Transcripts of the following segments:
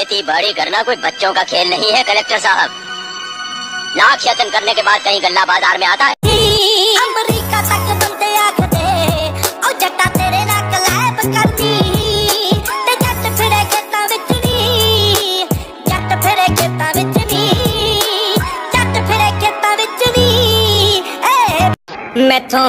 खेती बाड़ी करना कोई बच्चों का खेल नहीं है, कलेक्टर साहब। लाख यतन करने के बाद कहीं गल्ला बाज़ार में आता है। अमरीका तक बंदे आखदे जट्टा तेरे ते जट फिरे विच नी जट फिरे विच नी जट फिरे विच नी मैथों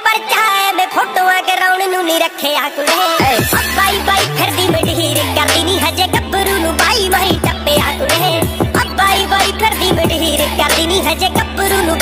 नी रखे आकुले बाई बाई फिर दी मिठीर करती नी गब्बरू नू? बाई टप्पे आकुले अब बाई बाई फिर दी मिठीर करती नी हजे गब्बरू नू?